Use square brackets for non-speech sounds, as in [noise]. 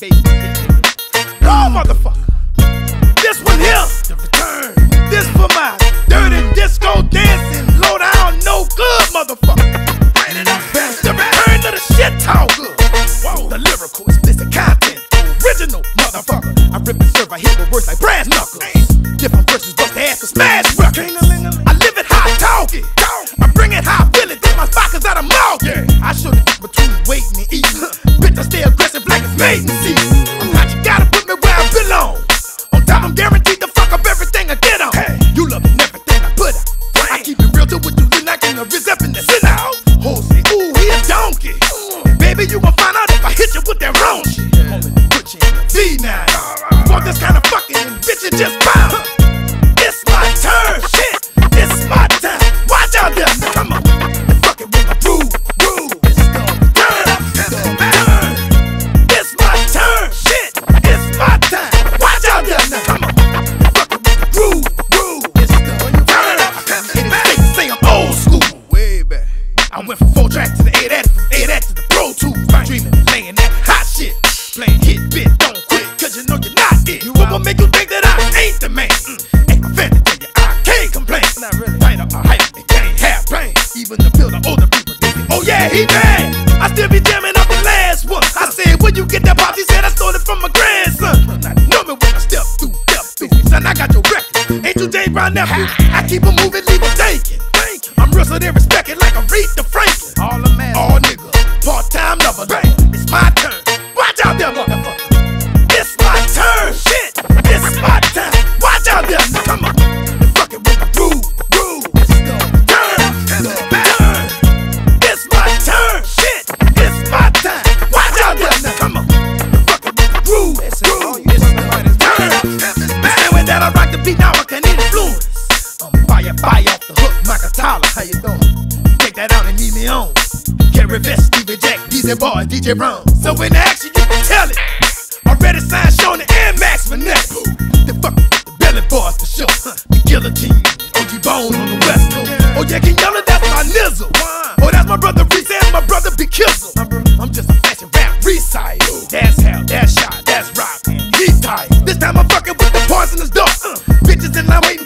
baby. Motherfucker. This one here, return. This for my dirty disco dancing, low down, no good, motherfucker. The return to the shit talk. Whoa, the lyrical is Mr. Content. Original, motherfucker. I rip and serve, I hit with words like brass knuckles. Different verses, bust the ass to smash records. I live it high, talk it. I bring it high, feel it, then my spockers out of mouth. I should have between waiting and eating. [laughs] Bitch, I stay aggressive like it's made in see. I'm hot, you gotta put me where I belong. On top, I'm guaranteed to fuck up everything I get on. You love everything I put out. I keep it real to what you do, not getting a up in the sit out. Say, ooh, he a donkey. Mm. Baby, you gon' find out if I hit you with that wrong shit. Homie, put you in the V now. You want this kind of fucking and bitches just bounce. From four tracks to the eight X, from to the Pro Tools. Dreaming and laying that hot shit. Playing hit bit, don't quit, cause you know you're not it. You what will make you think that I ain't the man? Mm. Ain't my fan to tell you I can't complain. Not really. Fight up a hype and can't have pain. Even the feel the older people say, oh yeah, he bad. I still be jamming up the last one. I said, where you get that pop? He said, I stole it from my grandson. Now know me when I step through, step through. Son, I got your record. Ain't you J Brown nephew? I keep 'em moving, leave 'em thinking. So they respect it like Aretha Franklin. All the man. All nigga, part time lover. Bang. It's my Tyler. How you doing? Take that out and leave me on. Carry Vest, Stevie Jack, DJ Boy, DJ Brown. So when in action, you can tell it. Already signed, showing the Air Max Finesse. The with the belly boys for sure. Huh. The guillotine, OG Bone on the West Coast. Oh yeah, can yell it, that's my nizzle. Oh, that's my brother Reese and my brother Big Kizzle. I'm just a fashion rap recycle. That's hell, that's shot, that's rock, he tight. This time I'm fucking with the poisonous dog. Uh, bitches and I'm waiting